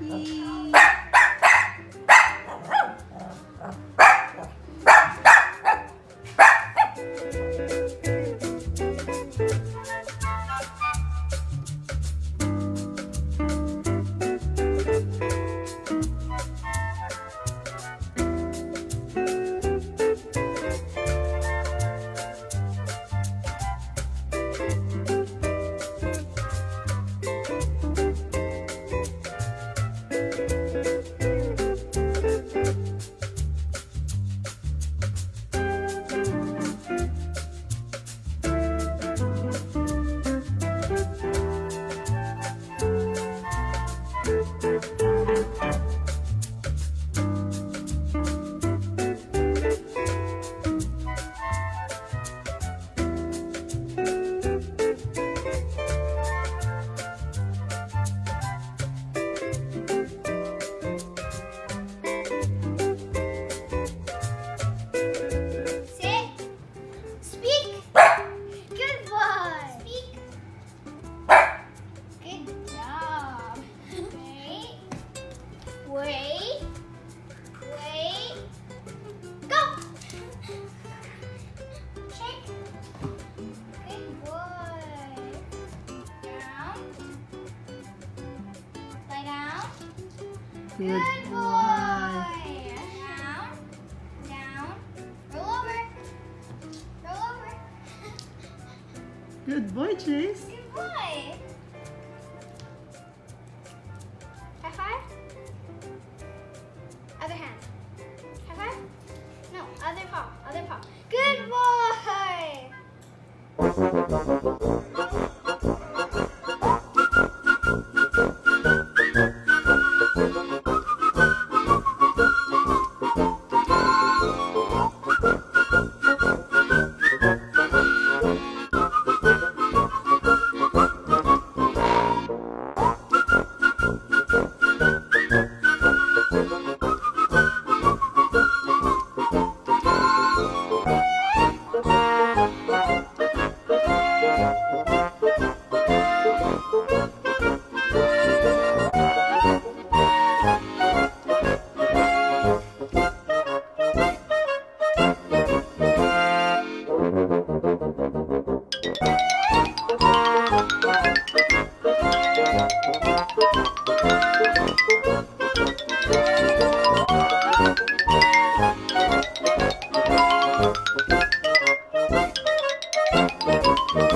그. Good Good boy. boy. Down, down. Roll over. Roll over. Good boy, Chase. Good boy. High five. Other hand. High five. No, other paw. Other paw. Good boy. You.